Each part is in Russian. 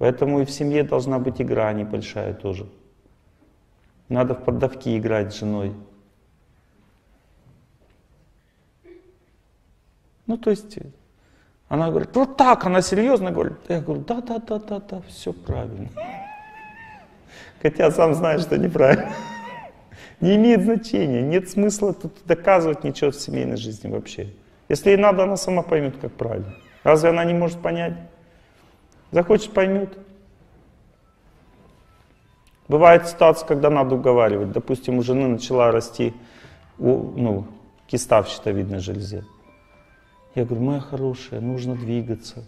Поэтому и в семье должна быть игра небольшая тоже. Надо в поддавки играть с женой. Ну, то есть, она говорит, вот так, она серьезно говорит. Я говорю, да, да, да, да, да, все правильно. Хотя сам знаю, что неправильно. Не имеет значения, нет смысла тут доказывать ничего в семейной жизни вообще. Если ей надо, она сама поймет, как правильно. Разве она не может понять? Захочет, поймет. Бывает ситуация, когда надо уговаривать. Допустим, у жены начала расти ну, киста в щитовидной железе. Я говорю, моя хорошая, нужно двигаться.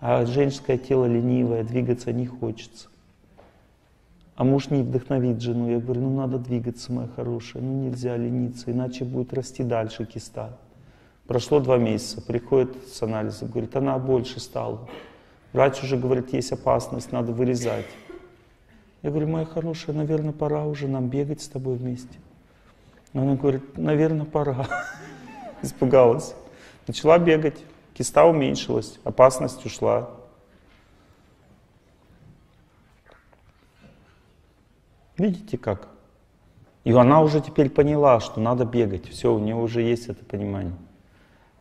А женское тело ленивое, двигаться не хочется. А муж не вдохновит жену. Я говорю, ну надо двигаться, моя хорошая, ну нельзя лениться, иначе будет расти дальше киста. Прошло два месяца, приходит с анализа, говорит, она больше стала. Врач уже говорит, есть опасность, надо вырезать. Я говорю, моя хорошая, наверное, пора уже нам бегать с тобой вместе. Она говорит, наверное, пора. Испугалась. Начала бегать, киста уменьшилась, опасность ушла. Видите как? И она уже теперь поняла, что надо бегать. Все, у нее уже есть это понимание.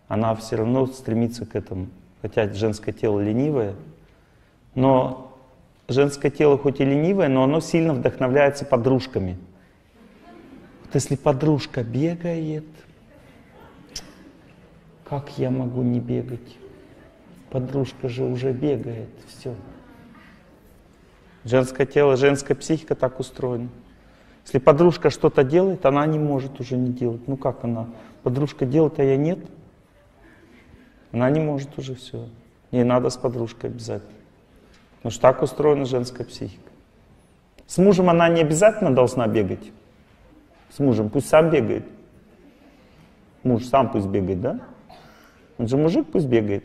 Она все равно стремится к этому. Хотя женское тело ленивое, но женское тело хоть и ленивое, но оно сильно вдохновляется подружками. Вот если подружка бегает, как я могу не бегать? Подружка же уже бегает, все. Женское тело, женская психика так устроена. Если подружка что-то делает, она не может уже не делать. Ну как она? Подружка делает, а я нет. Она не может уже все. Ей надо с подружкой обязательно. Потому что так устроена женская психика. С мужем она не обязательно должна бегать. С мужем пусть сам бегает. Муж сам пусть бегает, да? Он же мужик пусть бегает.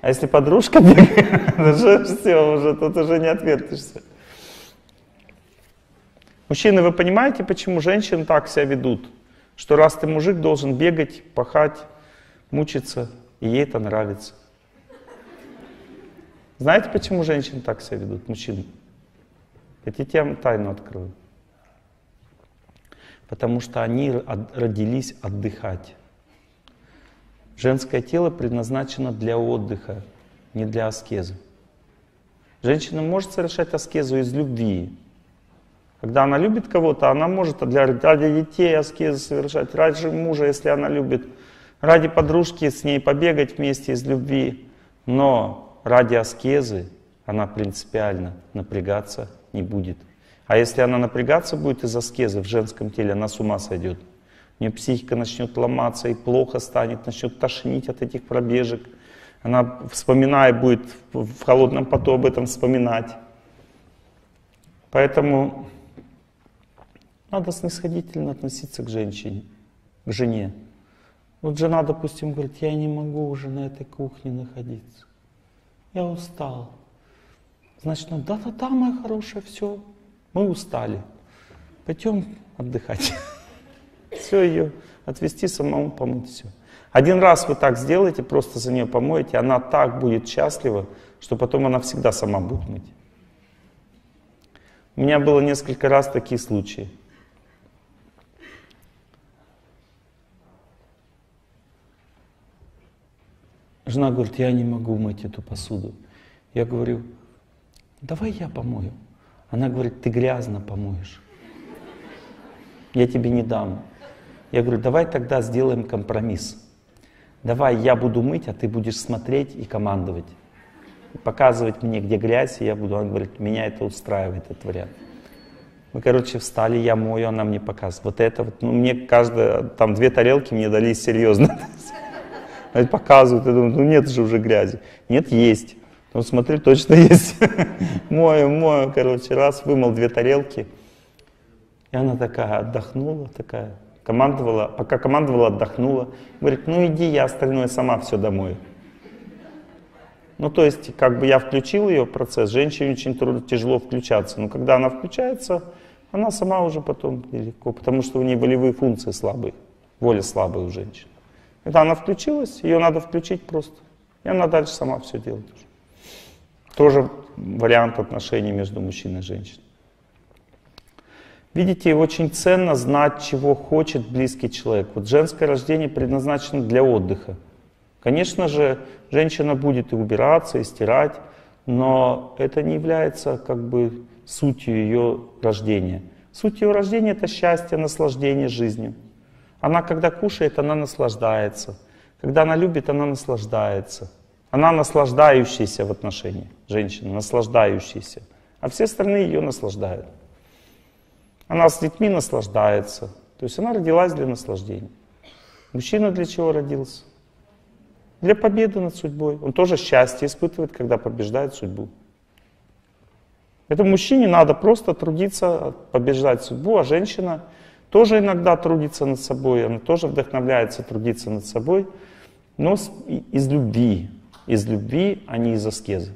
А если подружка бегает, уже все, уже тут уже не отвертишься. Мужчины, вы понимаете, почему женщины так себя ведут? Что раз ты мужик, должен бегать, пахать, мучиться, и ей это нравится. Знаете, почему женщины так себя ведут, мужчины? Хотите, я вам тайну открою? Потому что они родились отдыхать. Женское тело предназначено для отдыха, не для аскезы. Женщина может совершать аскезу из любви. Когда она любит кого-то, она может для, ради детей аскезу совершать, ради мужа, если она любит, ради подружки с ней побегать вместе из любви. Но ради аскезы она принципиально напрягаться не будет. А если она напрягаться будет из аскезы в женском теле, она с ума сойдет. У нее психика начнет ломаться и плохо станет, начнет тошнить от этих пробежек. Она, вспоминая, будет в холодном поту об этом вспоминать. Поэтому надо снисходительно относиться к женщине, к жене. Вот жена, допустим, говорит, я не могу уже на этой кухне находиться я устал. Значит, ну да-да-да, моя хорошая, все, мы устали. Пойдем отдыхать. Все ее отвести, самому помыть, все. Один раз вы так сделаете, просто за нее помоете, она так будет счастлива, что потом она всегда сама будет мыть. У меня было несколько раз такие случаи. Жена говорит, я не могу мыть эту посуду. Я говорю, давай я помою. Она говорит, ты грязно помоешь. Я тебе не дам. Я говорю, давай тогда сделаем компромисс. Давай я буду мыть, а ты будешь смотреть и командовать. Показывать мне, где грязь, и я буду. Она говорит, меня это устраивает, этот вариант. Мы, короче, встали, я мою, она мне показывает. Вот это вот, ну, мне каждая, там две тарелки мне дали серьезно. показывают, я думаю, ну нет же уже грязи. Нет, есть. Ну смотри, точно есть. мою, мою, короче, раз, вымыл две тарелки. И она такая отдохнула, такая, командовала, пока командовала, отдохнула. Говорит, ну иди, я остальное сама все домой. Ну, то есть, как бы я включил ее в процесс, женщине очень трудно, тяжело включаться. Но когда она включается, она сама уже потом легко, потому что у нее болевые функции слабые, воля слабая у женщин. Когда она включилась, ее надо включить просто. И она дальше сама все делает уже. Тоже вариант отношений между мужчиной и женщиной. Видите, очень ценно знать, чего хочет близкий человек. Вот женское рождение предназначено для отдыха. Конечно же, женщина будет и убираться, и стирать, но это не является как бы сутью ее рождения. Суть ее рождения — это счастье, наслаждение жизнью. Она, когда кушает, она наслаждается. Когда она любит, она наслаждается. Она наслаждающаяся в отношении женщины, наслаждающаяся. А все остальные ее наслаждают. Она с детьми наслаждается. То есть она родилась для наслаждения. Мужчина для чего родился? Для победы над судьбой. Он тоже счастье испытывает, когда побеждает судьбу. Этому мужчине надо просто трудиться, побеждать судьбу, а женщина тоже иногда трудится над собой, она тоже вдохновляется трудиться над собой, но из любви, из любви, а не из аскезы.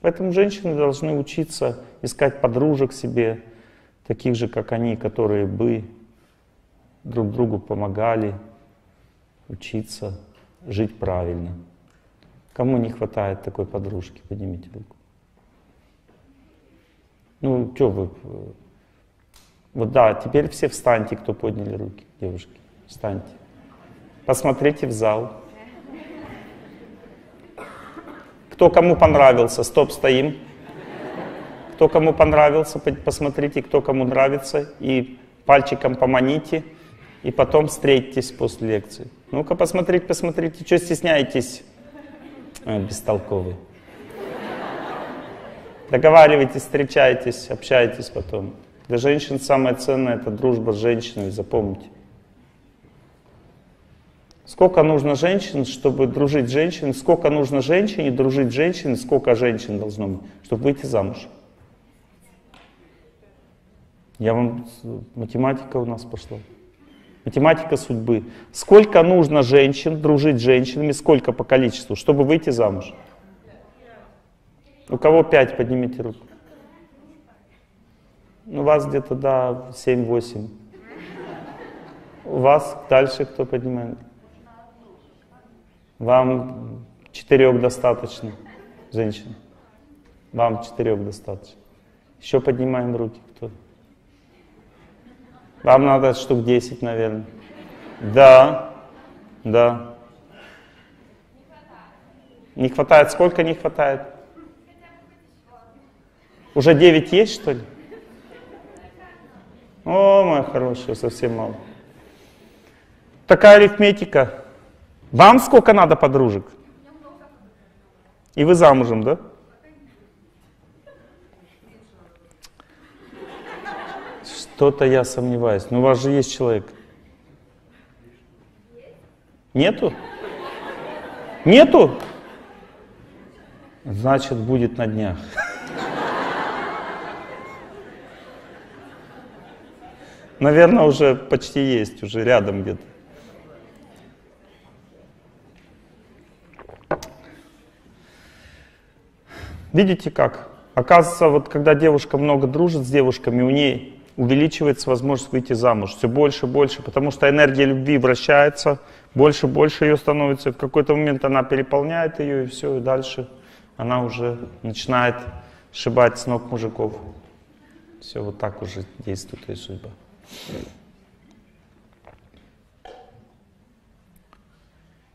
Поэтому женщины должны учиться искать подружек себе, таких же, как они, которые бы друг другу помогали учиться жить правильно. Кому не хватает такой подружки, поднимите руку. Ну, что вы... Вот да, теперь все встаньте, кто подняли руки, девушки. Встаньте. Посмотрите в зал. Кто кому понравился, стоп, стоим. Кто кому понравился, посмотрите, кто кому нравится, и пальчиком поманите, и потом встретитесь после лекции. Ну-ка, посмотрите, посмотрите, что стесняетесь? А, бестолковый. Договаривайтесь, встречайтесь, общайтесь потом. Для женщин самое ценное — это дружба с женщиной, запомните. Сколько нужно женщин, чтобы дружить с женщиной, сколько нужно женщине дружить с женщиной, сколько женщин должно быть, чтобы выйти замуж. Я вам... Математика у нас пошла. Математика судьбы. Сколько нужно женщин дружить с женщинами, сколько по количеству, чтобы выйти замуж? У кого 5, поднимите руку. Ну, у вас где-то, да, 7-8. У вас дальше кто поднимает? Вам четырех достаточно, женщин. Вам четырех достаточно. Еще поднимаем руки. Кто? Вам надо штук 10, наверное. Да, да. Не хватает. Сколько не хватает? Уже 9 есть, что ли? О, моя хорошая, совсем мало. Такая арифметика. Вам сколько надо подружек? И вы замужем, да? Что-то я сомневаюсь. Но у вас же есть человек. Нету? Нету? Значит, будет на днях. Наверное, уже почти есть, уже рядом где-то. Видите как? Оказывается, вот когда девушка много дружит с девушками, у ней увеличивается возможность выйти замуж все больше и больше, потому что энергия любви вращается, больше и больше ее становится. В какой-то момент она переполняет ее, и все, и дальше она уже начинает сшибать с ног мужиков. Все, вот так уже действует ее судьба.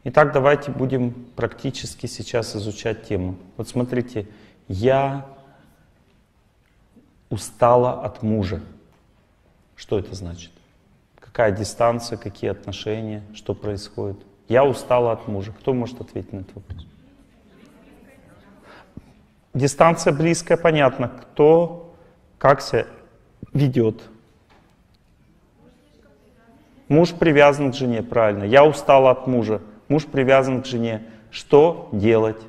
Итак, давайте будем практически сейчас изучать тему. Вот смотрите, я устала от мужа. Что это значит? Какая дистанция, какие отношения, что происходит? Я устала от мужа. Кто может ответить на этот вопрос? Дистанция близкая, понятно. Кто как себя ведет? Муж привязан к жене, правильно. Я устала от мужа. Муж привязан к жене. Что делать?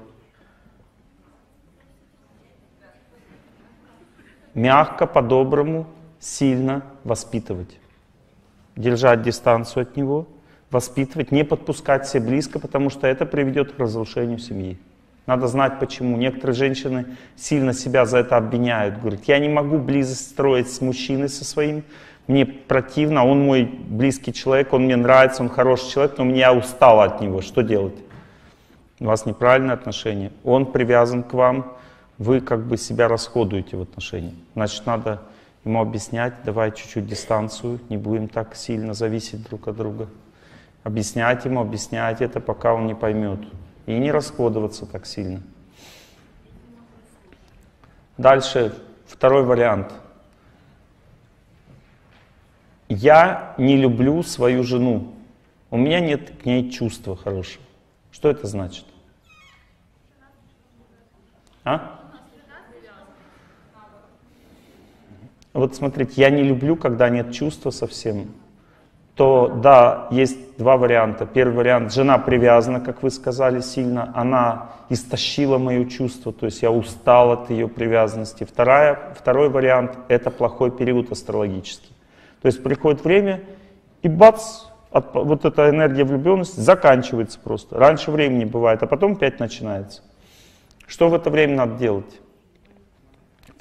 Мягко, по-доброму, сильно воспитывать. Держать дистанцию от него, воспитывать, не подпускать все близко, потому что это приведет к разрушению семьи. Надо знать почему. Некоторые женщины сильно себя за это обвиняют. Говорят, я не могу близость строить с мужчиной со своим, мне противно, он мой близкий человек, он мне нравится, он хороший человек, но мне я устала от него. Что делать? У вас неправильное отношение. Он привязан к вам, вы как бы себя расходуете в отношениях. Значит, надо ему объяснять, давай чуть-чуть дистанцию, не будем так сильно зависеть друг от друга. Объяснять ему, объяснять это, пока он не поймет. И не расходоваться так сильно. Дальше, второй вариант. Я не люблю свою жену. У меня нет к ней чувства хорошего. Что это значит? А? Вот смотрите, я не люблю, когда нет чувства совсем. То да, есть два варианта. Первый вариант, жена привязана, как вы сказали, сильно. Она истощила мое чувство, то есть я устал от ее привязанности. Вторая, второй вариант, это плохой период астрологический. То есть приходит время, и бац, от, вот эта энергия влюбленности заканчивается просто. Раньше времени бывает, а потом опять начинается. Что в это время надо делать?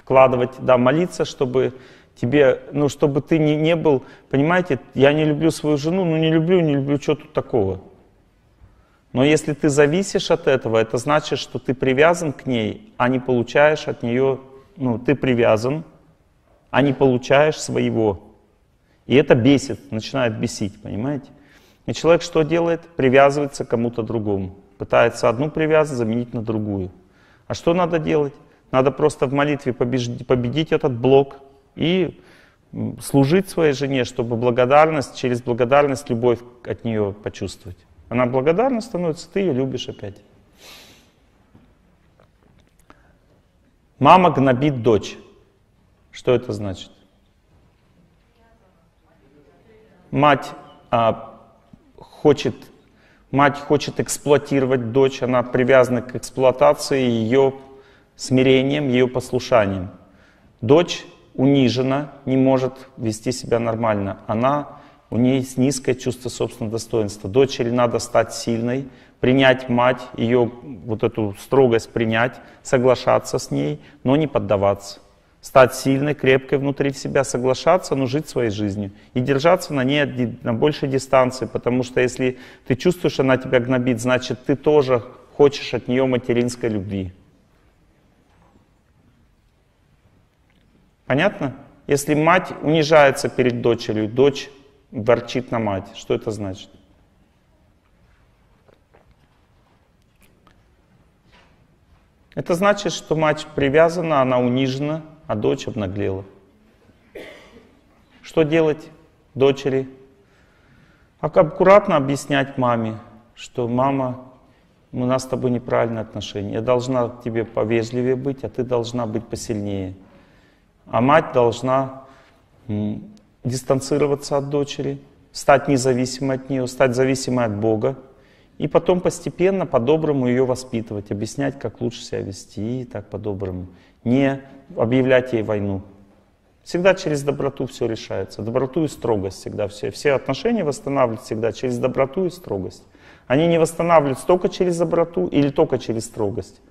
вкладывать, да, молиться, чтобы тебе, ну, чтобы ты не, не был, понимаете, я не люблю свою жену, ну, не люблю, не люблю, что тут такого. Но если ты зависишь от этого, это значит, что ты привязан к ней, а не получаешь от нее, ну, ты привязан, а не получаешь своего. И это бесит, начинает бесить, понимаете? И человек что делает? Привязывается к кому-то другому. Пытается одну привязанность заменить на другую. А что надо делать? Надо просто в молитве победить этот блок и служить своей жене, чтобы благодарность, через благодарность любовь от нее почувствовать. Она благодарна становится, ты ее любишь опять. Мама гнобит дочь. Что это значит? Мать а, хочет, мать хочет эксплуатировать дочь, она привязана к эксплуатации, ее смирением, ее послушанием. Дочь унижена, не может вести себя нормально. Она, у нее низкое чувство собственного достоинства. Дочери надо стать сильной, принять мать, ее вот эту строгость принять, соглашаться с ней, но не поддаваться. Стать сильной, крепкой внутри себя, соглашаться, но жить своей жизнью. И держаться на ней на большей дистанции, потому что если ты чувствуешь, она тебя гнобит, значит ты тоже хочешь от нее материнской любви. Понятно? Если мать унижается перед дочерью, дочь ворчит на мать, что это значит? Это значит, что мать привязана, она унижена, а дочь обнаглела. Что делать дочери? Аккуратно объяснять маме, что мама, у нас с тобой неправильные отношения. Я должна к тебе повежливее быть, а ты должна быть посильнее. А мать должна дистанцироваться от дочери, стать независимой от нее, стать зависимой от Бога. И потом постепенно, по-доброму ее воспитывать, объяснять, как лучше себя вести, так по-доброму. Не объявлять ей войну. Всегда через доброту все решается. Доброту и строгость всегда. Все, все отношения восстанавливают всегда через доброту и строгость. Они не восстанавливаются только через доброту или только через строгость.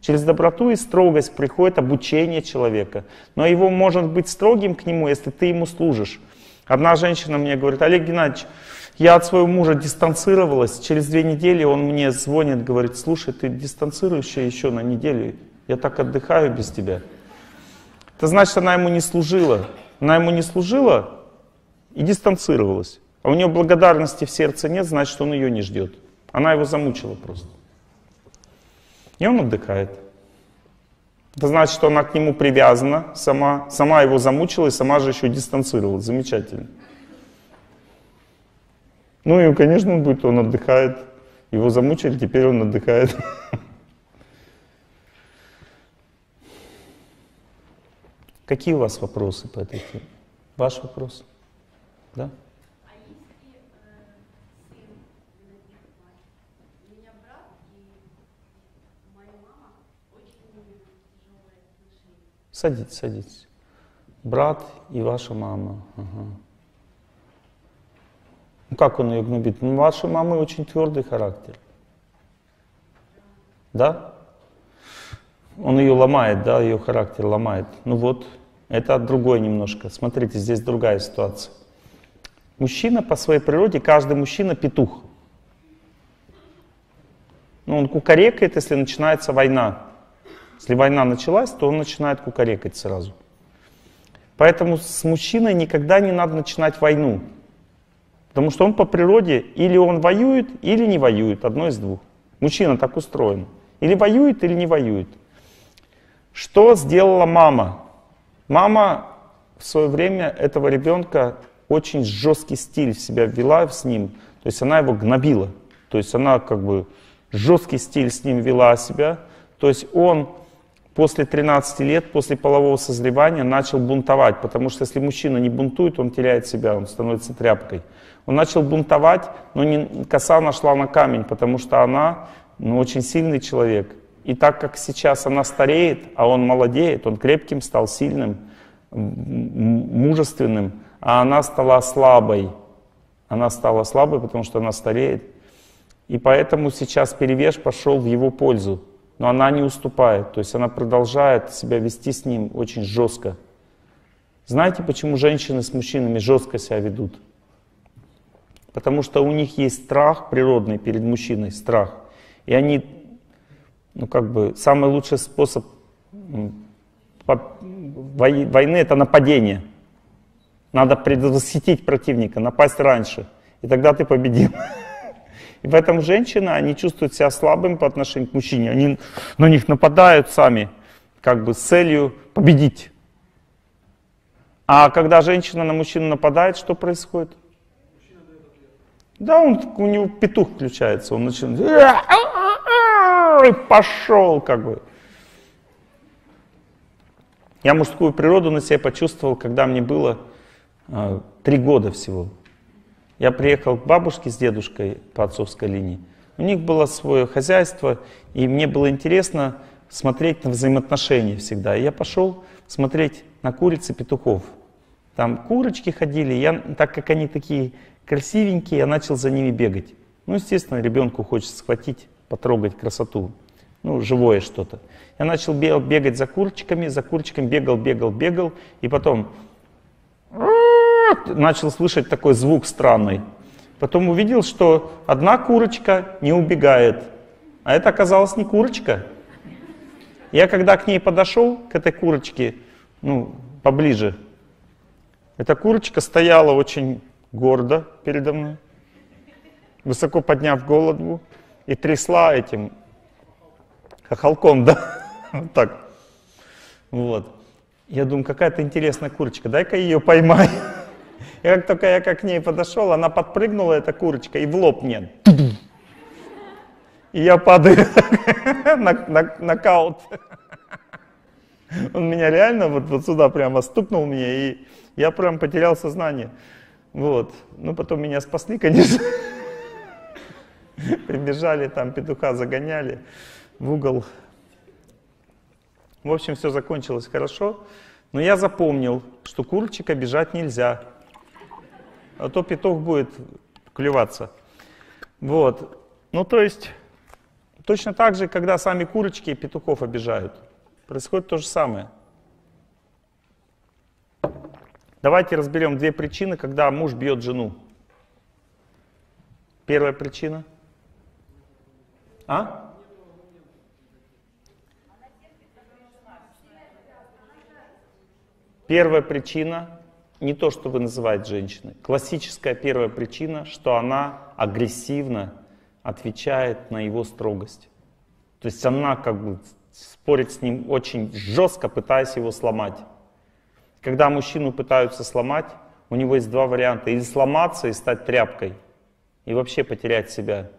Через доброту и строгость приходит обучение человека. Но его может быть строгим к нему, если ты ему служишь. Одна женщина мне говорит, Олег Геннадьевич, я от своего мужа дистанцировалась, через две недели он мне звонит, говорит, слушай, ты дистанцируешься еще на неделю, я так отдыхаю без тебя. Это значит, она ему не служила. Она ему не служила и дистанцировалась. А у нее благодарности в сердце нет, значит, он ее не ждет. Она его замучила просто. И он отдыхает. Это значит, что она к нему привязана сама, сама его замучила и сама же еще дистанцировалась. Замечательно. Ну и, конечно, он будет, он отдыхает. Его замучили, теперь он отдыхает. Какие у вас вопросы по этой теме? Ваш вопрос? Да? Садитесь, садитесь. Брат и ваша мама. Ага. Ну как он ее гнобит? Ну, ваша мама очень твердый характер. Да? Он ее ломает, да, ее характер ломает. Ну вот, это другое немножко. Смотрите, здесь другая ситуация. Мужчина по своей природе, каждый мужчина петух. Ну, он кукарекает, если начинается война. Если война началась, то он начинает кукарекать сразу. Поэтому с мужчиной никогда не надо начинать войну. Потому что он по природе или он воюет, или не воюет, одно из двух. Мужчина так устроен. Или воюет, или не воюет. Что сделала мама? Мама в свое время этого ребенка очень жесткий стиль в себя ввела с ним. То есть она его гнобила. То есть она как бы жесткий стиль с ним вела себя. То есть он после 13 лет, после полового созревания начал бунтовать. Потому что если мужчина не бунтует, он теряет себя, он становится тряпкой. Он начал бунтовать, но не, коса нашла на камень, потому что она ну, очень сильный человек. И так как сейчас она стареет, а он молодеет, он крепким стал, сильным, мужественным, а она стала слабой. Она стала слабой, потому что она стареет. И поэтому сейчас перевес пошел в его пользу. Но она не уступает, то есть она продолжает себя вести с ним очень жестко. Знаете, почему женщины с мужчинами жестко себя ведут? Потому что у них есть страх природный перед мужчиной, страх. И они, ну как бы, самый лучший способ войны это нападение. Надо предвосхитить противника, напасть раньше. И тогда ты победил. И поэтому женщины, они чувствуют себя слабыми по отношению к мужчине. Они на них нападают сами, как бы с целью победить. А когда женщина на мужчину нападает, что происходит? Да, он, у него петух включается, он начинает, пошел как бы. Я мужскую природу на себе почувствовал, когда мне было э, три года всего. Я приехал к бабушке с дедушкой по отцовской линии. У них было свое хозяйство, и мне было интересно смотреть на взаимоотношения всегда. И я пошел смотреть на куриц и петухов. Там курочки ходили, я, так как они такие красивенькие, я начал за ними бегать. Ну, естественно, ребенку хочется схватить, потрогать красоту, ну, живое что-то. Я начал бегать за курочками, за курочками бегал, бегал, бегал, и потом начал слышать такой звук странный. Потом увидел, что одна курочка не убегает, а это оказалось не курочка. Я когда к ней подошел, к этой курочке, ну, поближе, эта курочка стояла очень гордо передо мной, высоко подняв голову и трясла этим хохолком, да, вот так. Вот. Я думаю, какая-то интересная курочка, дай-ка ее поймай. И как только я к ней подошел, она подпрыгнула, эта курочка, и в лоб мне. И я падаю на, на, нокаут. Он меня реально вот, вот сюда прямо стукнул мне, и я прям потерял сознание. Вот. Ну, потом меня спасли, конечно. Прибежали, там петуха загоняли в угол. В общем, все закончилось хорошо. Но я запомнил, что курочек обижать нельзя. А то петух будет клеваться. Вот. Ну, то есть, точно так же, когда сами курочки петухов обижают. Происходит то же самое. Давайте разберем две причины, когда муж бьет жену. Первая причина. А? Первая причина не то, что вы называете женщиной. Классическая первая причина, что она агрессивно отвечает на его строгость. То есть она как бы спорит с ним очень жестко, пытаясь его сломать. Когда мужчину пытаются сломать, у него есть два варианта. Или сломаться и стать тряпкой, и вообще потерять себя.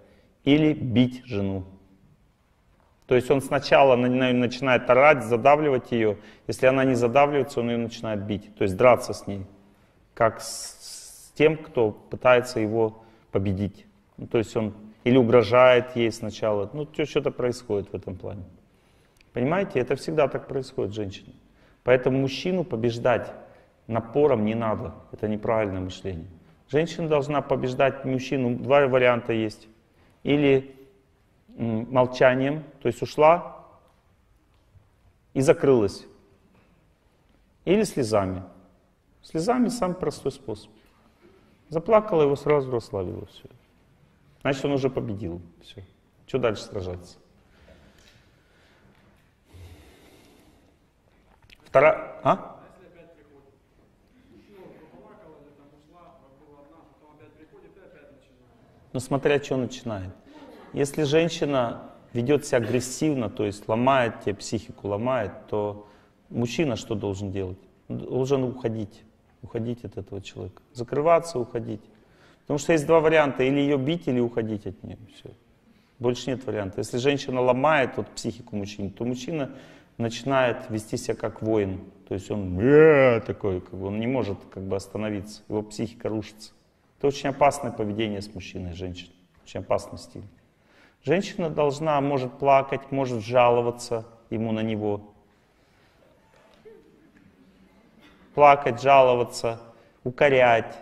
Или бить жену. То есть он сначала начинает орать, задавливать ее. Если она не задавливается, он ее начинает бить. То есть драться с ней. Как с, тем, кто пытается его победить. Ну, то есть он или угрожает ей сначала. Ну, что-то происходит в этом плане. Понимаете, это всегда так происходит с женщиной. Поэтому мужчину побеждать напором не надо. Это неправильное мышление. Женщина должна побеждать мужчину. Два варианта есть. Или молчанием, то есть ушла и закрылась. Или слезами. Слезами самый простой способ. Заплакала, его сразу расслабила. Все. Значит, он уже победил. Все. Что дальше сражаться? Вторая... А? Ну, смотря что начинает. Если женщина ведет себя агрессивно, то есть ломает тебе психику, ломает, то мужчина что должен делать? Должен уходить, уходить от этого человека. Закрываться, уходить. Потому что есть два варианта, или ее бить, или уходить от нее. Все. Больше нет варианта. Если женщина ломает вот, психику мужчины, то мужчина начинает вести себя как воин. То есть он такой, как бы, он не может как бы остановиться, его психика рушится. Это очень опасное поведение с мужчиной и женщиной. Очень опасный стиль. Женщина должна, может плакать, может жаловаться ему на него. Плакать, жаловаться, укорять,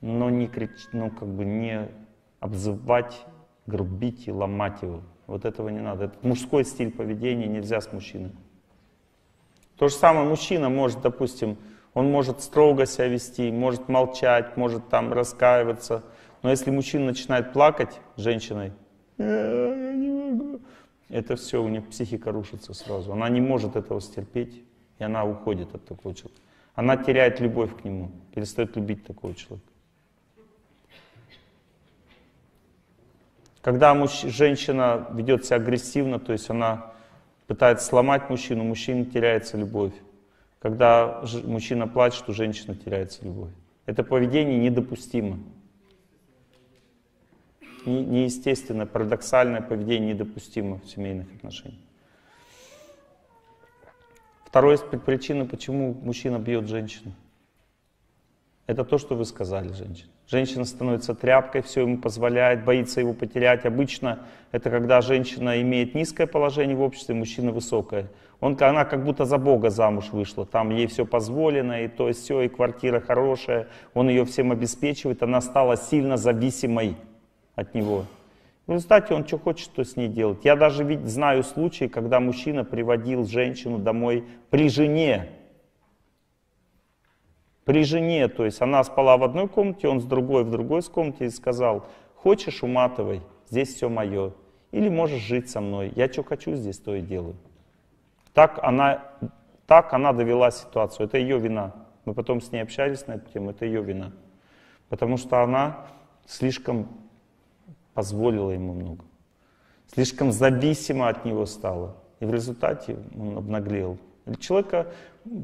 но не кричать, ну как бы не обзывать, грубить и ломать его. Вот этого не надо. Это мужской стиль поведения, нельзя с мужчиной. То же самое мужчина может, допустим, он может строго себя вести, может молчать, может там раскаиваться. Но если мужчина начинает плакать женщиной, я не могу, это все, у нее психика рушится сразу. Она не может этого стерпеть, и она уходит от такого человека. Она теряет любовь к нему, перестает любить такого человека. Когда женщина ведет себя агрессивно, то есть она пытается сломать мужчину, мужчина теряется любовь. Когда мужчина плачет, у женщины теряется любовь. Это поведение недопустимо. Неестественное, парадоксальное поведение недопустимо в семейных отношениях. Второй из причин, почему мужчина бьет женщину. Это то, что вы сказали, женщина. Женщина становится тряпкой, все ему позволяет, боится его потерять. Обычно это когда женщина имеет низкое положение в обществе, мужчина высокое. Он, она как будто за Бога замуж вышла. Там ей все позволено, и то, и все, и квартира хорошая. Он ее всем обеспечивает. Она стала сильно зависимой от него. В результате он что хочет, что с ней делать. Я даже ведь знаю случаи, когда мужчина приводил женщину домой при жене. При жене, то есть она спала в одной комнате, он с другой в другой комнате и сказал, хочешь уматывай, здесь все мое. Или можешь жить со мной, я что хочу здесь, то и делаю. Так она, так она довела ситуацию, это ее вина. Мы потом с ней общались на эту тему, это ее вина. Потому что она слишком позволила ему много. Слишком зависима от него стала. И в результате он обнаглел. Человека,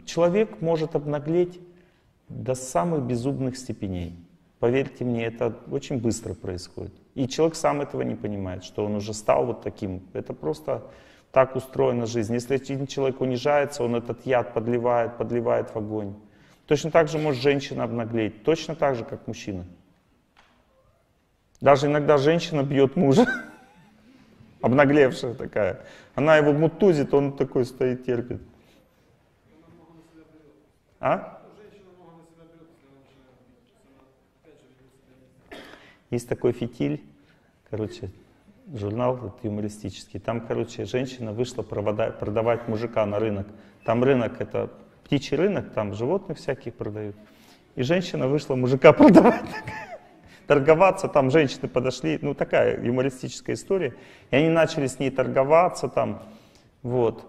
человек может обнаглеть до самых безумных степеней. Поверьте мне, это очень быстро происходит. И человек сам этого не понимает, что он уже стал вот таким. Это просто так устроена жизнь. Если один человек унижается, он этот яд подливает, подливает в огонь. Точно так же может женщина обнаглеть, точно так же, как мужчина. Даже иногда женщина бьет мужа, обнаглевшая такая. Она его мутузит, он такой стоит, терпит. А? Есть такой фитиль, короче, журнал вот, юмористический. Там, короче, женщина вышла продавать мужика на рынок. Там рынок, это птичий рынок, там животных всяких продают. И женщина вышла мужика продавать. Торговаться, там женщины подошли, ну такая юмористическая история. И они начали с ней торговаться там, вот.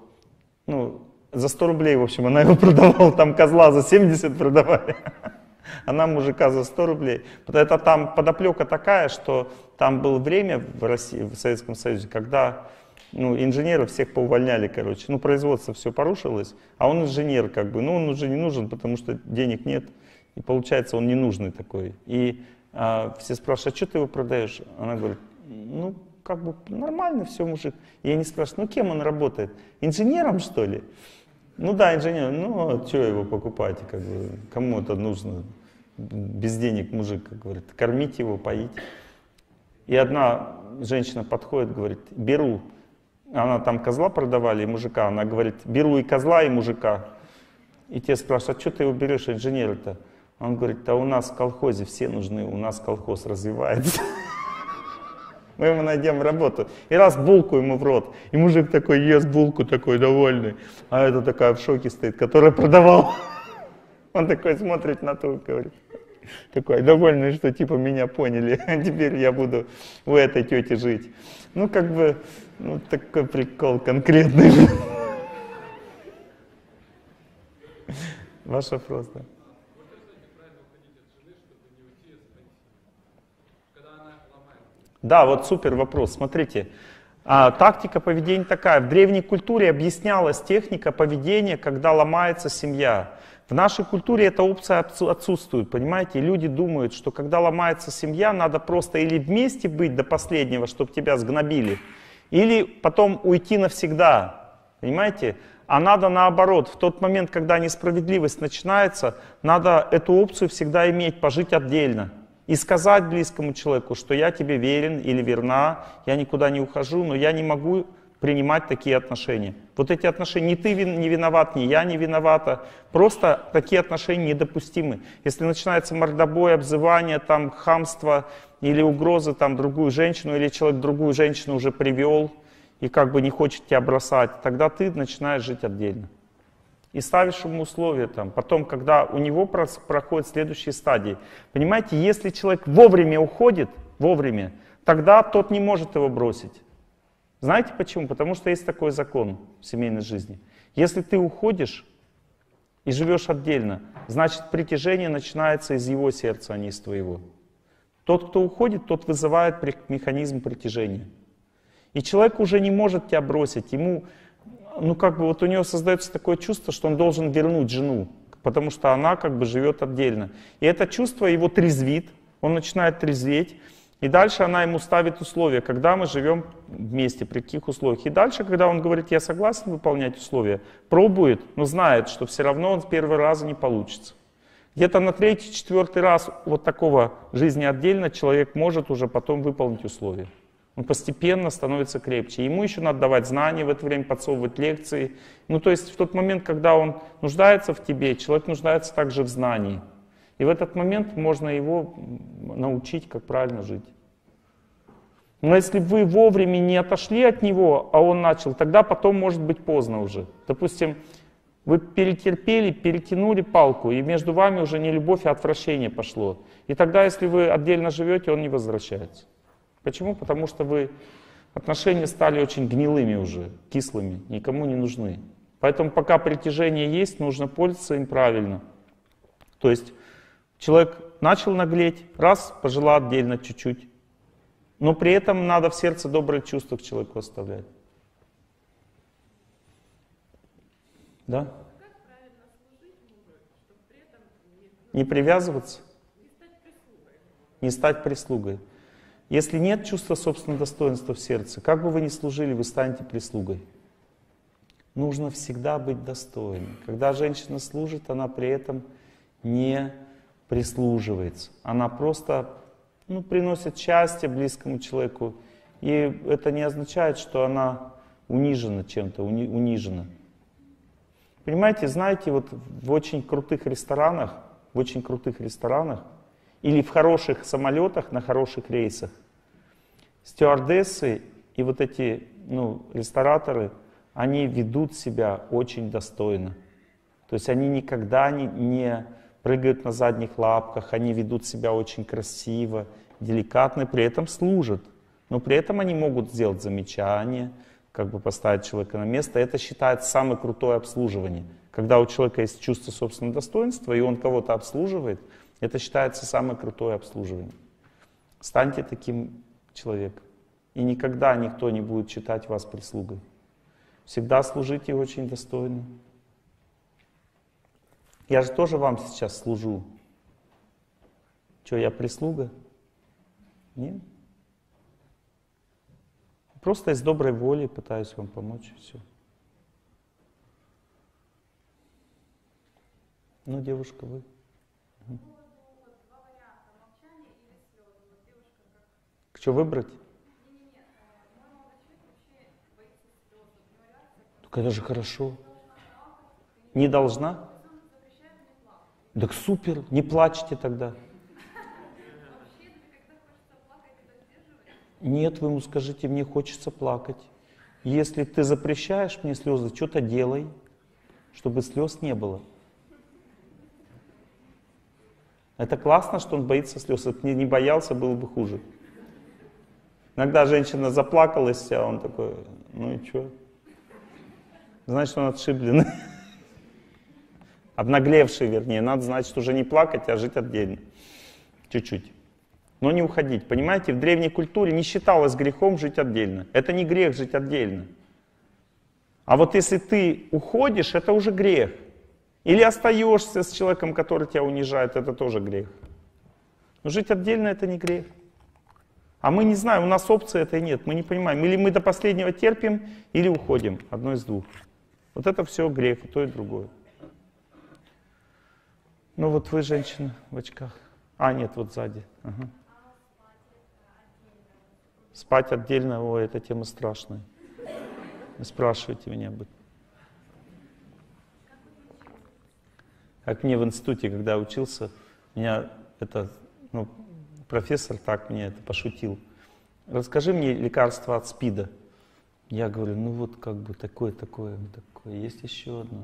Ну, за 100 рублей, в общем, она его продавала, там козла за 70 продавали она мужика за 100 рублей. Это там подоплека такая, что там было время в России, в Советском Союзе, когда ну, инженеров всех поувольняли, короче. Ну, производство все порушилось, а он инженер, как бы, ну, он уже не нужен, потому что денег нет. И получается, он ненужный такой. И а, все спрашивают, а что ты его продаешь? Она говорит, ну, как бы нормально все, мужик. И они спрашивают, ну, кем он работает? Инженером, что ли? Ну да, инженер, ну, а что его покупать, как бы, кому это нужно? без денег мужик, как говорит, кормить его, поить. И одна женщина подходит, говорит, беру. Она там козла продавали и мужика. Она говорит, беру и козла, и мужика. И те спрашивают, а что ты его берешь, инженер-то? Он говорит, да у нас в колхозе все нужны, у нас колхоз развивается. Мы ему найдем работу. И раз булку ему в рот. И мужик такой ест булку, такой довольный. А это такая в шоке стоит, которая продавал. Он такой смотрит на ту, говорит, такой довольный, что типа меня поняли, а теперь я буду у этой тети жить. Ну, как бы, ну, такой прикол конкретный. Ваш вопрос, да. Да, вот супер вопрос. Смотрите, а, тактика поведения такая. В древней культуре объяснялась техника поведения, когда ломается семья. В нашей культуре эта опция отсутствует, понимаете? Люди думают, что когда ломается семья, надо просто или вместе быть до последнего, чтобы тебя сгнобили, или потом уйти навсегда, понимаете? А надо наоборот, в тот момент, когда несправедливость начинается, надо эту опцию всегда иметь, пожить отдельно. И сказать близкому человеку, что я тебе верен или верна, я никуда не ухожу, но я не могу принимать такие отношения. Вот эти отношения, ни ты не виноват, ни я не виновата, просто такие отношения недопустимы. Если начинается мордобой, обзывание, там, хамство или угрозы там, другую женщину, или человек другую женщину уже привел и как бы не хочет тебя бросать, тогда ты начинаешь жить отдельно. И ставишь ему условия там. Потом, когда у него проходят следующие стадии. Понимаете, если человек вовремя уходит, вовремя, тогда тот не может его бросить. Знаете почему? Потому что есть такой закон в семейной жизни. Если ты уходишь и живешь отдельно, значит притяжение начинается из его сердца, а не из твоего. Тот, кто уходит, тот вызывает механизм притяжения. И человек уже не может тебя бросить. Ему, ну как бы вот у него создается такое чувство, что он должен вернуть жену, потому что она как бы живет отдельно. И это чувство его трезвит, он начинает трезветь. И дальше она ему ставит условия, когда мы живем вместе, при каких условиях. И дальше, когда он говорит, я согласен выполнять условия, пробует, но знает, что все равно он с первого раза не получится. Где-то на третий, четвертый раз вот такого жизни отдельно человек может уже потом выполнить условия. Он постепенно становится крепче. Ему еще надо давать знания, в это время подсовывать лекции. Ну то есть в тот момент, когда он нуждается в тебе, человек нуждается также в знании. И в этот момент можно его научить, как правильно жить. Но если вы вовремя не отошли от него, а он начал, тогда потом может быть поздно уже. Допустим, вы перетерпели, перетянули палку, и между вами уже не любовь, а отвращение пошло. И тогда, если вы отдельно живете, он не возвращается. Почему? Потому что вы отношения стали очень гнилыми уже, кислыми, никому не нужны. Поэтому пока притяжение есть, нужно пользоваться им правильно. То есть Человек начал наглеть, раз, пожила отдельно чуть-чуть. Но при этом надо в сердце доброе чувство к человеку оставлять. Да? Не привязываться? Не стать прислугой. Если нет чувства собственного достоинства в сердце, как бы вы ни служили, вы станете прислугой. Нужно всегда быть достойным. Когда женщина служит, она при этом не прислуживается. Она просто ну, приносит счастье близкому человеку. И это не означает, что она унижена чем-то, уни, унижена. Понимаете, знаете, вот в очень крутых ресторанах, в очень крутых ресторанах или в хороших самолетах на хороших рейсах стюардессы и вот эти ну, рестораторы, они ведут себя очень достойно. То есть они никогда не, не прыгают на задних лапках, они ведут себя очень красиво, деликатно, при этом служат. Но при этом они могут сделать замечание, как бы поставить человека на место. Это считается самое крутое обслуживание. Когда у человека есть чувство собственного достоинства, и он кого-то обслуживает, это считается самое крутое обслуживание. Станьте таким человеком. И никогда никто не будет считать вас прислугой. Всегда служите очень достойно. Я же тоже вам сейчас служу. Что, я прислуга? Нет? Просто из доброй воли пытаюсь вам помочь, все. Ну, девушка, вы. Что выбрать? Так это же хорошо. Не должна? Так супер, не плачьте тогда. Нет, вы ему скажите, мне хочется плакать. Если ты запрещаешь мне слезы, что-то делай, чтобы слез не было. Это классно, что он боится слез. Если бы не боялся, было бы хуже. Иногда женщина заплакалась, а он такой, ну и что? Значит, он отшибленный. Обнаглевший, вернее. Надо, значит, уже не плакать, а жить отдельно. Чуть-чуть. Но не уходить. Понимаете, в древней культуре не считалось грехом жить отдельно. Это не грех жить отдельно. А вот если ты уходишь, это уже грех. Или остаешься с человеком, который тебя унижает, это тоже грех. Но жить отдельно это не грех. А мы не знаем, у нас опции этой нет, мы не понимаем. Или мы до последнего терпим, или уходим. Одно из двух. Вот это все грех, и то, и другое. Ну вот вы, женщина, в очках. А, нет, вот сзади. Ага. Спать отдельно, ой, эта тема страшная. Не спрашивайте меня об этом. Как мне в институте, когда учился, меня это, ну, профессор так мне это пошутил. Расскажи мне лекарство от СПИДа. Я говорю, ну вот как бы такое, такое, такое, есть еще одно.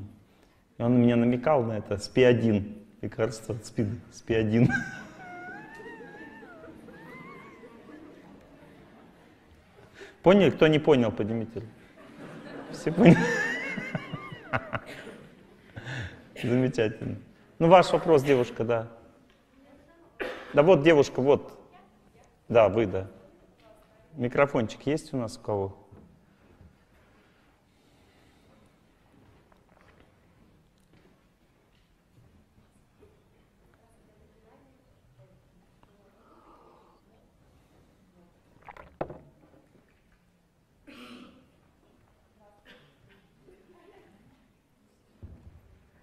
И он меня намекал на это, СПИ-1, лекарство от СПИДа, СПИ-1. Поняли? Кто не понял, поднимите. Все поняли? Замечательно. Ну, ваш вопрос, девушка, да. Да вот, девушка, вот. Да, вы, да. Микрофончик есть у нас у кого?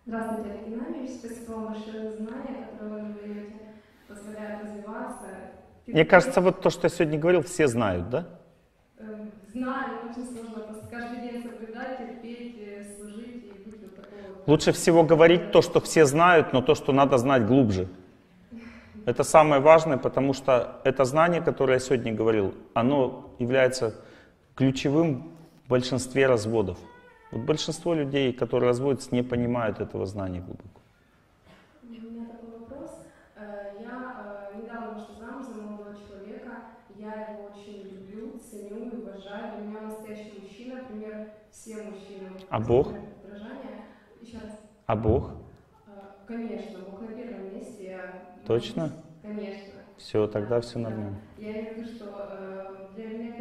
Здравствуйте, Олег Геннадьевич. Спасибо вам большое за знания, которые вы даете, позволяют развиваться. Мне кажется, вот то, что я сегодня говорил, все знают, да? Э, Знаю, очень сложно каждый день соблюдать, терпеть, э, служить и быть вот такого. Лучше всего говорить то, что все знают, но то, что надо знать глубже. Это самое важное, потому что это знание, которое я сегодня говорил, оно является ключевым в большинстве разводов. Вот большинство людей, которые разводятся, не понимают этого знания глубоко. У меня такой вопрос. Э, Я э, недавно вышла замуж за молодого человека. Я его очень люблю, ценю и уважаю. Для меня он настоящий мужчина, пример всем мужчинам. А Бог? А Бог? Конечно, Бог на первом месте. Я Точно? Конечно. Все, тогда все нормально. Я имею в виду, что э, для меня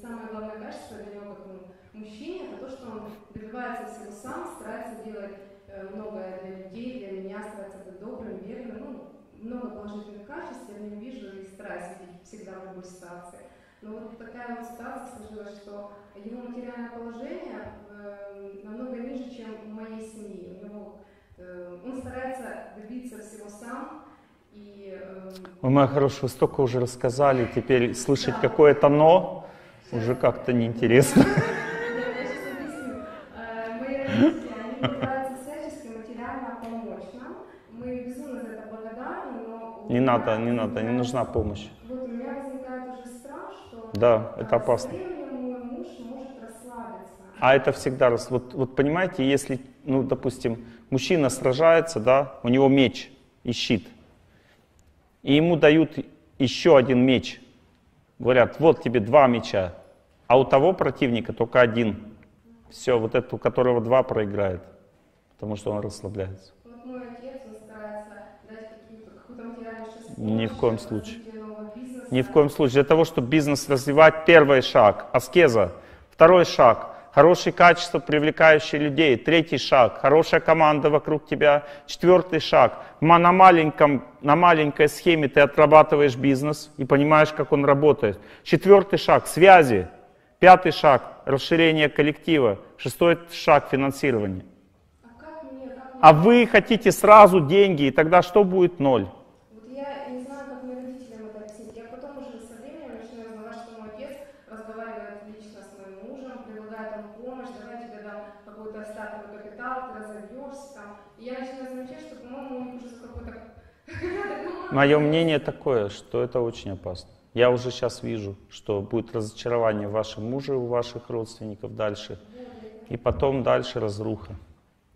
самое главное качество для него как ну, мужчине, это то, что он добивается всего сам, старается делать э, многое для людей, для меня, старается быть добрым, верным, ну, много положительных качеств я в нем вижу и стараюсь видеть всегда в любой ситуации. Но вот такая вот ситуация сложилась, что его материальное положение э, намного ниже, чем у моей семьи. У него, э, он старается добиться всего сам, и э, Ой, моя хорошая, столько уже рассказали, теперь слышать какое-то «но» уже как-то неинтересно. Я сейчас объясню. Мои родители, они пытаются всячески материально помочь нам. Мы безумно за это благодарны, но... у Не надо, не надо, не нужна помощь. Вот у меня возникает уже страх, что... Да, это опасно. Расслабиться. А это всегда раз. Вот, вот понимаете, если, ну, допустим, мужчина сражается, да, у него меч и щит, и ему дают еще один меч. Говорят, вот тебе два меча, а у того противника только один. Все, вот этот, у которого два, проиграет, потому что он расслабляется. Вот мой отец, он старается дать какие-то- какую-то материальную сейчас Ни в коем случае. Ни в коем случае. Для того, чтобы бизнес развивать, первый шаг – аскеза. Второй шаг – хорошие качества, привлекающие людей. Третий шаг – хорошая команда вокруг тебя. Четвертый шаг – на, маленьком, на маленькой схеме ты отрабатываешь бизнес и понимаешь, как он работает. Четвертый шаг – связи. Пятый шаг – расширение коллектива. Шестой шаг – финансирование. А. А вы хотите сразу деньги, и тогда что будет ноль? Вот я не знаю, как мне родителям это объяснить. Я потом уже со временем начинаю узнавать, что мой отец разговаривает лично с моим мужем, предлагает ему помощь, давай тебе дам какой-то стартовый капитал, ты разовьешься там. И я начинаю замечать, что, по-моему, у них уже какой-то... Мое мнение такое, что это очень опасно. Я уже сейчас вижу, что будет разочарование в вашем муже, у ваших родственников дальше. И потом дальше разруха.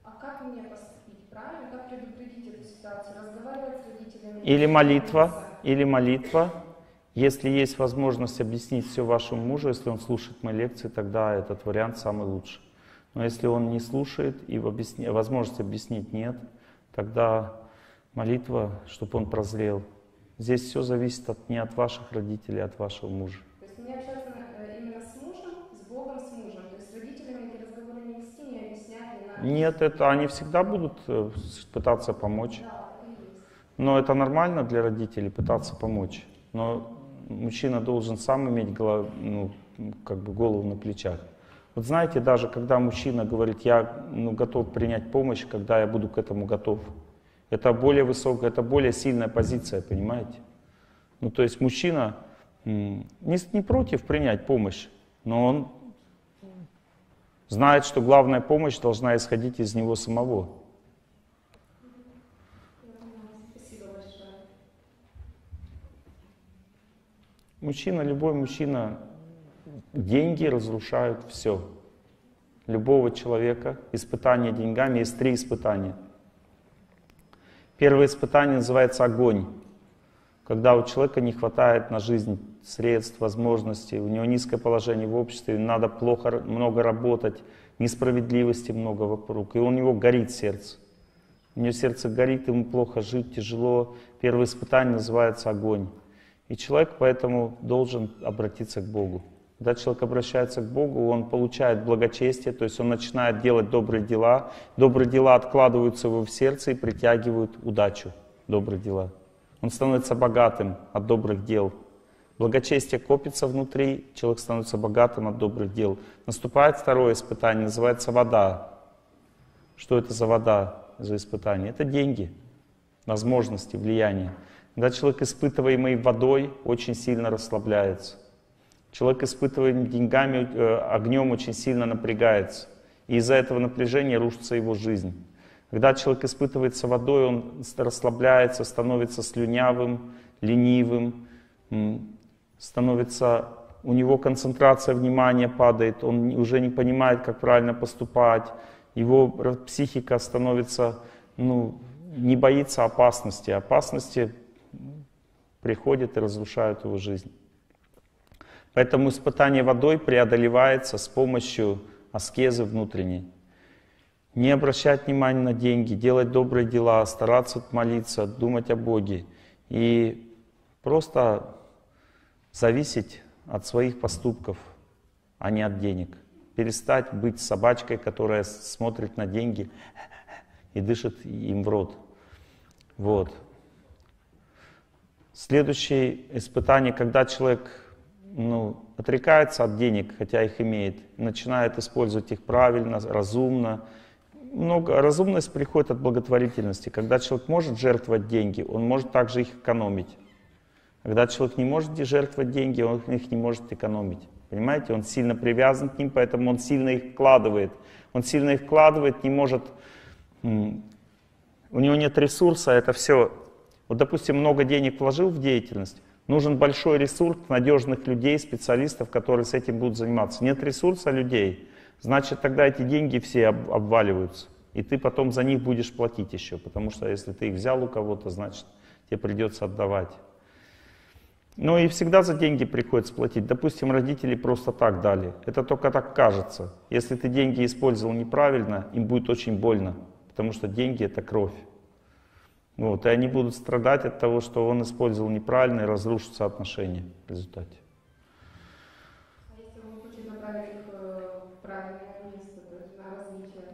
А как мне поступить, правильно? Как предупредить эту ситуацию? Разговаривать с родителями? Или молитва, или молитва. Если есть возможность объяснить все вашему мужу, если он слушает мои лекции, тогда этот вариант самый лучший. Но если он не слушает и в объясне- возможности объяснить нет, когда молитва, чтобы он прозрел. Здесь все зависит от, не от ваших родителей, а от вашего мужа. То есть мне общаться э, именно с мужем, с Богом, с мужем. То есть с родителями эти разговоры не вести, не объяснять, не надо. Нет, это они всегда будут э, пытаться помочь. Да. Но это нормально для родителей пытаться помочь. Но мужчина должен сам иметь голов- ну, как бы голову на плечах. Вот знаете, даже когда мужчина говорит, я ну, готов принять помощь, когда я буду к этому готов, это более высокая, это более сильная позиция, понимаете? Ну, то есть мужчина не, не против принять помощь, но он знает, что главная помощь должна исходить из него самого. Спасибо большое. Мужчина, любой мужчина, деньги разрушают все. Любого человека, испытание деньгами, есть три испытания. Первое испытание называется огонь. Когда у человека не хватает на жизнь средств, возможностей, у него низкое положение в обществе, надо плохо, много работать, несправедливости много вокруг, и у него горит сердце. У него сердце горит, ему плохо жить, тяжело. Первое испытание называется огонь. И человек поэтому должен обратиться к Богу. Когда человек обращается к Богу, он получает благочестие, то есть он начинает делать добрые дела. Добрые дела откладываются его в сердце и притягивают удачу. Добрые дела. Он становится богатым от добрых дел. Благочестие копится внутри, человек становится богатым от добрых дел. Наступает второе испытание, называется вода. Что это за вода, за испытание? Это деньги, возможности, влияние. Когда человек, испытываемый водой, очень сильно расслабляется. Человек, испытываемый деньгами, э, огнем, очень сильно напрягается. И из-за этого напряжения рушится его жизнь. Когда человек испытывается водой, он расслабляется, становится слюнявым, ленивым, становится, у него концентрация внимания падает, он уже не понимает, как правильно поступать, его психика становится, ну, не боится опасности. Опасности приходят и разрушают его жизнь. Поэтому испытание водой преодолевается с помощью аскезы внутренней. Не обращать внимания на деньги, делать добрые дела, стараться молиться, думать о Боге. И просто зависеть от своих поступков, а не от денег. Перестать быть собачкой, которая смотрит на деньги и дышит им в рот. Вот. Следующее испытание, когда человек ну, отрекается от денег, хотя их имеет, начинает использовать их правильно, разумно. Много, разумность приходит от благотворительности. Когда человек может жертвовать деньги, он может также их экономить. Когда человек не может жертвовать деньги, он их не может экономить. Понимаете, он сильно привязан к ним, поэтому он сильно их вкладывает. Он сильно их вкладывает, не может... У него нет ресурса, это все... Вот, допустим, много денег вложил в деятельность, нужен большой ресурс надежных людей, специалистов, которые с этим будут заниматься. Нет ресурса людей, значит, тогда эти деньги все об- обваливаются. И ты потом за них будешь платить еще, потому что если ты их взял у кого-то, значит, тебе придется отдавать. Ну и всегда за деньги приходится платить. Допустим, родители просто так дали. Это только так кажется. Если ты деньги использовал неправильно, им будет очень больно, потому что деньги это кровь. Вот, и они будут страдать от того, что он использовал неправильно и разрушатся отношения в результате. А если он хочет направить их э, в правильное место, то есть на развитие?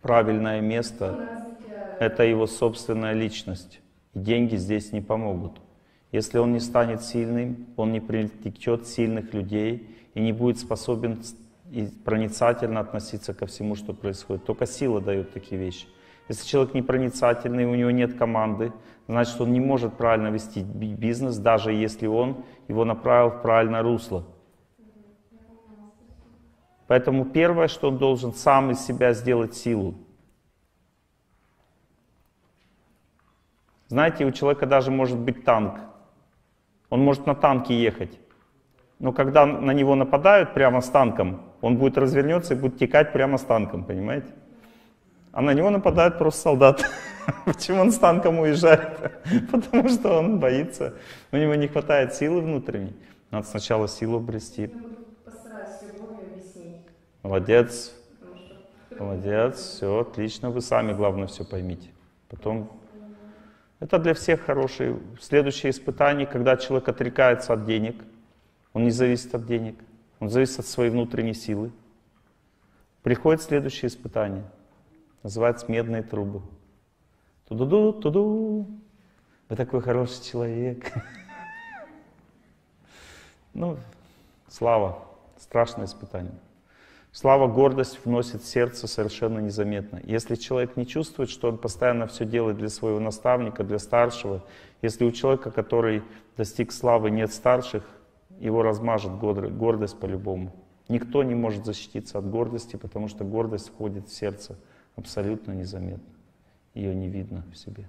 Правильное место На развитие это его собственная личность. И деньги здесь не помогут. Если он не станет сильным, он не привлечет сильных людей и не будет способен и проницательно относиться ко всему, что происходит. Только сила дает такие вещи. Если человек непроницательный, у него нет команды, значит, он не может правильно вести би- бизнес, даже если он его направил в правильное русло. Поэтому первое, что он должен сам из себя сделать силу. Знаете, у человека даже может быть танк. Он может на танке ехать. Но когда на него нападают прямо с танком, он будет развернется и будет текать прямо с танком, понимаете? А на него нападают просто солдаты. Почему он с танком уезжает? Потому что он боится. У него не хватает силы внутренней. Надо сначала силу обрести. Молодец, молодец, все отлично. Вы сами, главное, все поймите. Потом это для всех хорошее. Следующее испытание, когда человек отрекается от денег, он не зависит от денег, он зависит от своей внутренней силы. Приходит следующее испытание, называется медные трубы. Туду-ду, туду. Вы такой хороший человек. Ну, слава, страшное испытание. Слава, гордость вносит в сердце совершенно незаметно. Если человек не чувствует, что он постоянно все делает для своего наставника, для старшего, если у человека, который достиг славы, нет старших, его размажет гордость по-любому. Никто не может защититься от гордости, потому что гордость входит в сердце абсолютно незаметно. Ее не видно в себе.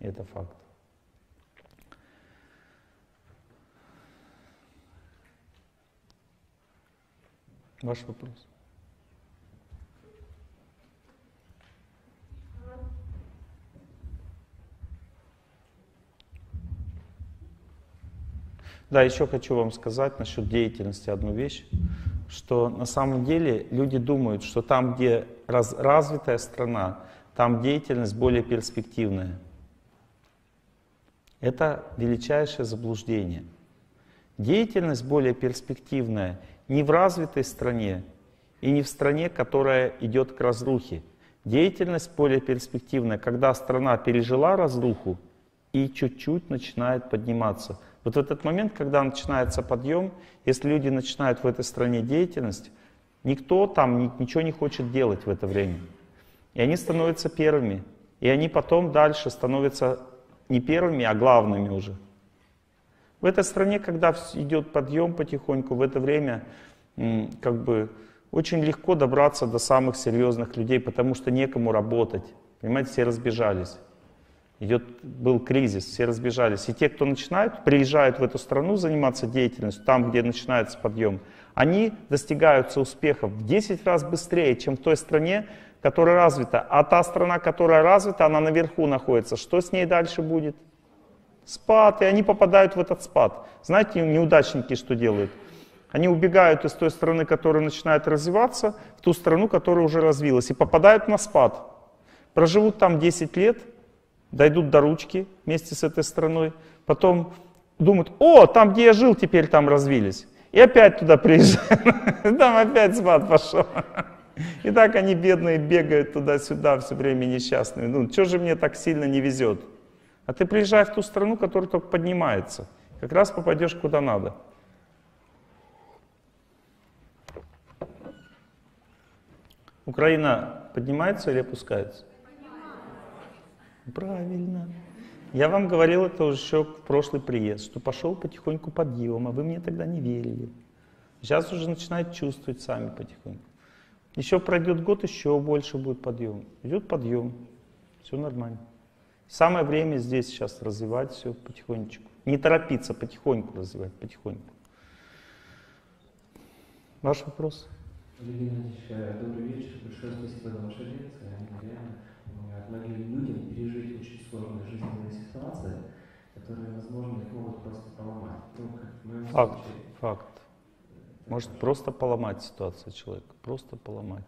И это факт. Ваш вопрос. Да, еще хочу вам сказать насчет деятельности одну вещь, что на самом деле люди думают, что там, где раз, развитая страна, там деятельность более перспективная. Это величайшее заблуждение. Деятельность более перспективная не в развитой стране и не в стране, которая идет к разрухе. Деятельность более перспективная, когда страна пережила разруху и чуть-чуть начинает подниматься. Вот в этот момент, когда начинается подъем, если люди начинают в этой стране деятельность, никто там ничего не хочет делать в это время. И они становятся первыми. И они потом дальше становятся не первыми, а главными уже. В этой стране, когда идет подъем потихоньку, в это время как бы очень легко добраться до самых серьезных людей, потому что некому работать. Понимаете, все разбежались. Идет, был кризис, все разбежались. И те, кто начинают, приезжают в эту страну заниматься деятельностью, там, где начинается подъем, они достигаются успехов в 10 раз быстрее, чем в той стране, которая развита. А та страна, которая развита, она наверху находится. Что с ней дальше будет? Спад, и они попадают в этот спад. Знаете, неудачники что делают? Они убегают из той страны, которая начинает развиваться, в ту страну, которая уже развилась, и попадают на спад. Проживут там 10 лет, дойдут до ручки вместе с этой страной, потом думают, о, там, где я жил, теперь там развились. И опять туда приезжают, там опять спад пошел. И так они бедные бегают туда-сюда все время несчастные. Ну, что же мне так сильно не везет? А ты приезжай в ту страну, которая только поднимается. Как раз попадешь куда надо. Украина поднимается или опускается? Правильно. Я вам говорил это уже еще в прошлый приезд, что пошел потихоньку подъем, а вы мне тогда не верили. Сейчас уже начинают чувствовать сами потихоньку. Еще пройдет год, еще больше будет подъем. Идет подъем, все нормально. Самое время здесь сейчас развивать все потихонечку. Не торопиться, потихоньку развивать, потихоньку. Ваш вопрос? Э, добрый вечер. Большое спасибо за ваши лекции. Реально помогли людям пережить очень сложные жизненные ситуации, которые, возможно, их могут просто поломать. Ну, как факт, случае. факт. Может просто поломать ситуацию человека, просто поломать.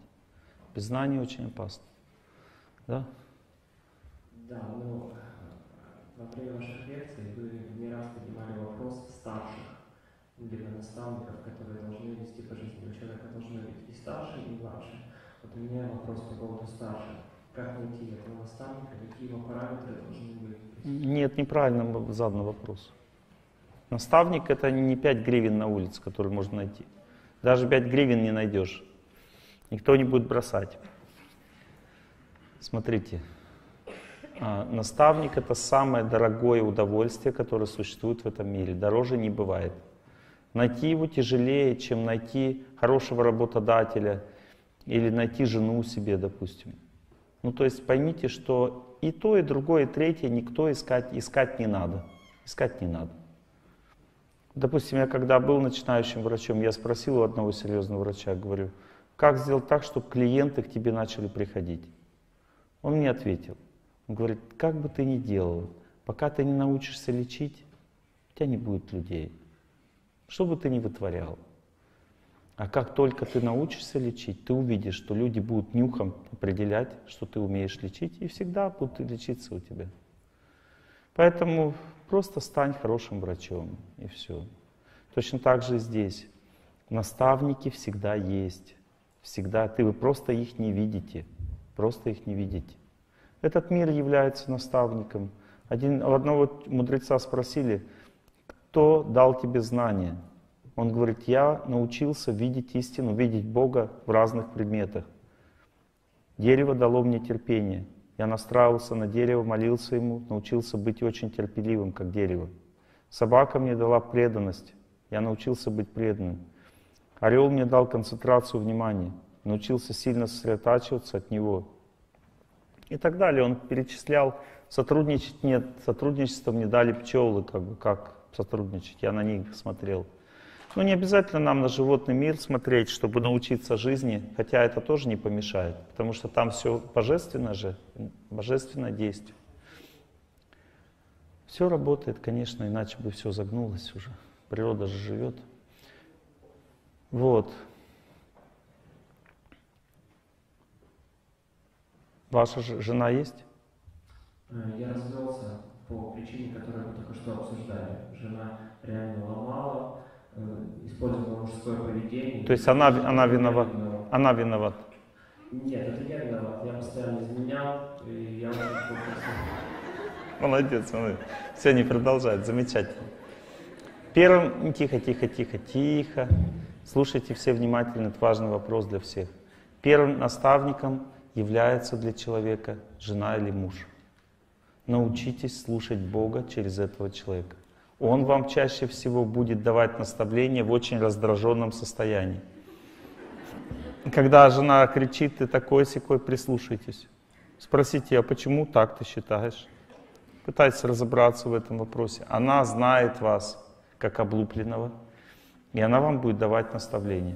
Без знаний очень опасно. Да? Да, но э, во время ваших лекций вы не раз поднимали вопрос старших, либо наставников, которые должны вести по жизни. У человека должны быть и старшие, и младшие. Вот у меня вопрос по поводу старших. Как найти этого наставника, какие его параметры должны быть? Нет, неправильно задан вопрос. Наставник это не 5 гривен на улице, которые можно найти. Даже 5 гривен не найдешь. Никто не будет бросать. Смотрите, а, наставник это самое дорогое удовольствие, которое существует в этом мире. Дороже не бывает. Найти его тяжелее, чем найти хорошего работодателя или найти жену себе, допустим. Ну то есть поймите, что и то, и другое, и третье никто искать, искать не надо. Искать не надо. Допустим, я когда был начинающим врачом, я спросил у одного серьезного врача, говорю, как сделать так, чтобы клиенты к тебе начали приходить? Он мне ответил, он говорит, как бы ты ни делал, пока ты не научишься лечить, у тебя не будет людей. Что бы ты ни вытворял. А как только ты научишься лечить, ты увидишь, что люди будут нюхом определять, что ты умеешь лечить, и всегда будут лечиться у тебя. Поэтому просто стань хорошим врачом, и все. Точно так же здесь. Наставники всегда есть. Всегда. Ты вы просто их не видите. Просто их не видите. Этот мир является наставником. Один, одного мудреца спросили, кто дал тебе знания? Он говорит, я научился видеть истину, видеть Бога в разных предметах. Дерево дало мне терпение. Я настраивался на дерево, молился ему, научился быть очень терпеливым, как дерево. Собака мне дала преданность. Я научился быть преданным. Орел мне дал концентрацию внимания. Научился сильно сосредотачиваться от него. И так далее. Он перечислял. Сотрудничать нет. Сотрудничество мне дали пчелы, как бы как сотрудничать. Я на них смотрел. Но не обязательно нам на животный мир смотреть, чтобы научиться жизни, хотя это тоже не помешает, потому что там все божественно же, божественное действие. Все работает, конечно, иначе бы все загнулось уже. Природа же живет. Вот. Ваша жена есть? Э, я развелся по причине, которую мы только что обсуждали. Жена реально ломала, использовала мужское поведение. То есть она, она виновата? Она виновата? Нет, это я виноват. Я постоянно изменял, и я Молодец, молодец. Все, не продолжает, замечательно. Первым, тихо, тихо, тихо, тихо. Слушайте все внимательно, это важный вопрос для всех. Первым наставником является для человека жена или муж. Научитесь слушать Бога через этого человека он вам чаще всего будет давать наставления в очень раздраженном состоянии. Когда жена кричит, ты такой секой, прислушайтесь. Спросите, а почему так ты считаешь? Пытайтесь разобраться в этом вопросе. Она знает вас как облупленного, и она вам будет давать наставления.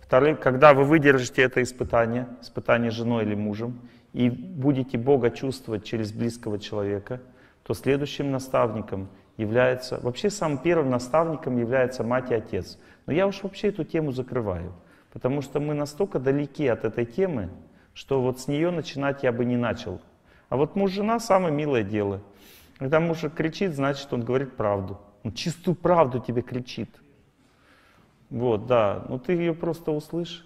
Второе, когда вы выдержите это испытание, испытание женой или мужем, и будете Бога чувствовать через близкого человека, то следующим наставником является, вообще самым первым наставником является мать и отец. Но я уж вообще эту тему закрываю, потому что мы настолько далеки от этой темы, что вот с нее начинать я бы не начал. А вот муж-жена самое милое дело. Когда муж кричит, значит он говорит правду. Он чистую правду тебе кричит. Вот, да. Ну ты ее просто услышь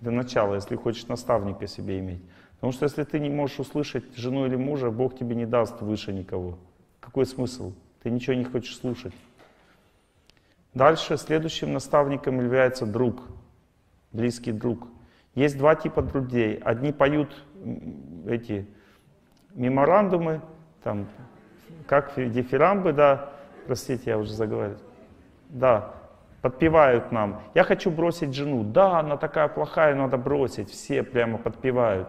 для начала, если хочешь наставника себе иметь. Потому что если ты не можешь услышать жену или мужа, Бог тебе не даст выше никого. Какой смысл? Ты ничего не хочешь слушать. Дальше следующим наставником является друг, близкий друг. Есть два типа друзей. Одни поют эти меморандумы, там, как дифирамбы, да, простите, я уже заговорил. Да, подпевают нам. Я хочу бросить жену. Да, она такая плохая, надо бросить. Все прямо подпевают.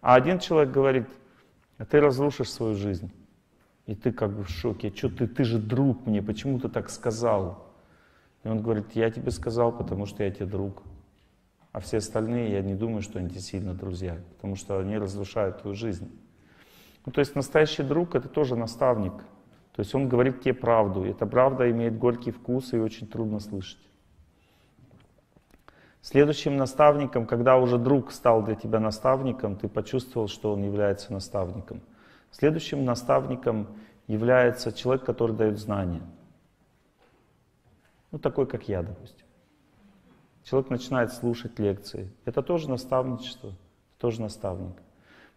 А один человек говорит, ты разрушишь свою жизнь. И ты как бы в шоке. Что ты, ты же друг мне, почему ты так сказал? И он говорит, я тебе сказал, потому что я тебе друг. А все остальные, я не думаю, что они тебе сильно друзья, потому что они разрушают твою жизнь. Ну, то есть настоящий друг — это тоже наставник. То есть он говорит тебе правду. И эта правда имеет горький вкус и очень трудно слышать. Следующим наставником, когда уже друг стал для тебя наставником, ты почувствовал, что он является наставником — Следующим наставником является человек, который дает знания. Ну, такой, как я, допустим. Человек начинает слушать лекции. Это тоже наставничество, тоже наставник.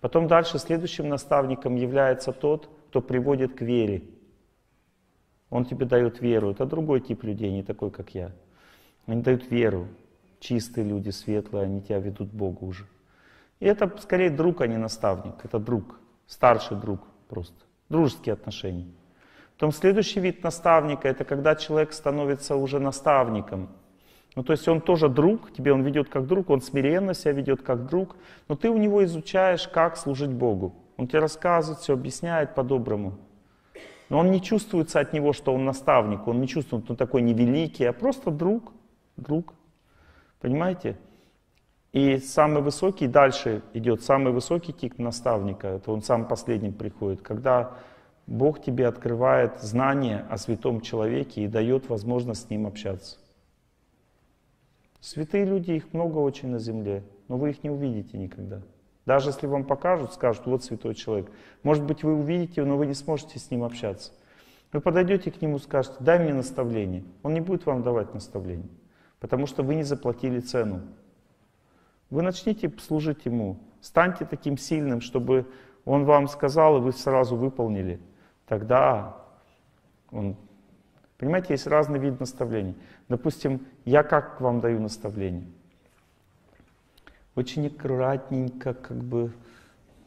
Потом дальше следующим наставником является тот, кто приводит к вере. Он тебе дает веру. Это другой тип людей, не такой, как я. Они дают веру. Чистые люди, светлые, они тебя ведут к Богу уже. И это скорее друг, а не наставник. Это друг старший друг просто, дружеские отношения. Потом следующий вид наставника, это когда человек становится уже наставником. Ну, то есть он тоже друг, тебе он ведет как друг, он смиренно себя ведет как друг, но ты у него изучаешь, как служить Богу. Он тебе рассказывает, все объясняет по-доброму. Но он не чувствуется от него, что он наставник, он не чувствует, что он такой невеликий, а просто друг, друг. Понимаете? И самый высокий, дальше идет самый высокий тип наставника, это он сам последним приходит, когда Бог тебе открывает знание о святом человеке и дает возможность с ним общаться. Святые люди, их много очень на земле, но вы их не увидите никогда. Даже если вам покажут, скажут, вот святой человек. Может быть, вы увидите, но вы не сможете с ним общаться. Вы подойдете к нему, скажете, дай мне наставление. Он не будет вам давать наставление, потому что вы не заплатили цену. Вы начните служить ему. Станьте таким сильным, чтобы он вам сказал, и вы сразу выполнили. Тогда он... Понимаете, есть разный вид наставлений. Допустим, я как вам даю наставление? Очень аккуратненько, как бы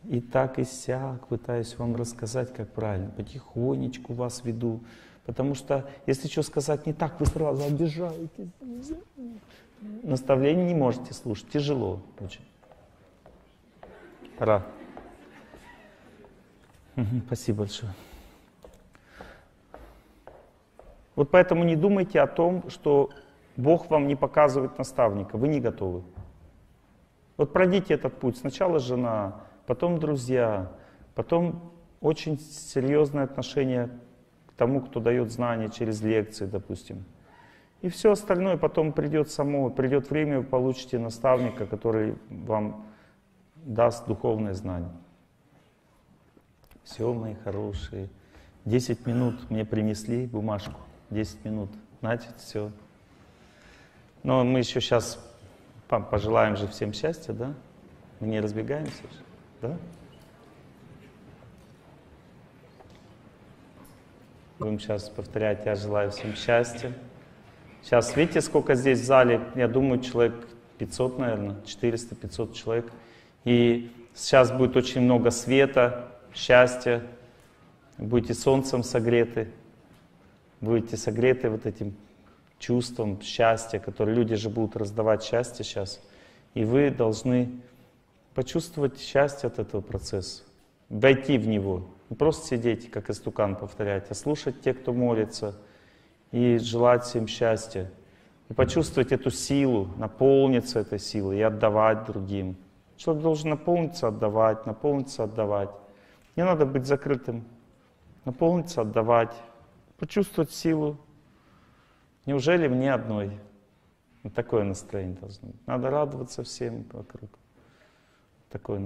и так, и сяк пытаюсь вам рассказать, как правильно. Потихонечку вас веду. Потому что, если что сказать не так, вы сразу обижаетесь. Наставление не можете слушать, тяжело очень. Пора. Спасибо большое. Вот поэтому не думайте о том, что Бог вам не показывает наставника, вы не готовы. Вот пройдите этот путь. Сначала жена, потом друзья, потом очень серьезное отношение к тому, кто дает знания через лекции, допустим. И все остальное потом придет само, придет время, вы получите наставника, который вам даст духовное знание. Все, мои хорошие. Десять минут мне принесли бумажку. Десять минут. Значит, все. Но мы еще сейчас пожелаем же всем счастья, да? Мы не разбегаемся же, да? Будем сейчас повторять, я желаю всем счастья. Сейчас, видите, сколько здесь в зале? Я думаю, человек 500, наверное, 400-500 человек. И сейчас будет очень много света, счастья. Будете солнцем согреты. Будете согреты вот этим чувством счастья, которое люди же будут раздавать счастье сейчас. И вы должны почувствовать счастье от этого процесса, войти в него. Не просто сидеть, как истукан повторять, а слушать тех, кто молится, и желать всем счастья. И почувствовать эту силу, наполниться этой силой и отдавать другим. Человек должен наполниться, отдавать, наполниться, отдавать. Не надо быть закрытым. Наполниться, отдавать. Почувствовать силу. Неужели мне одной? Вот такое настроение должно быть. Надо радоваться всем вокруг. Такое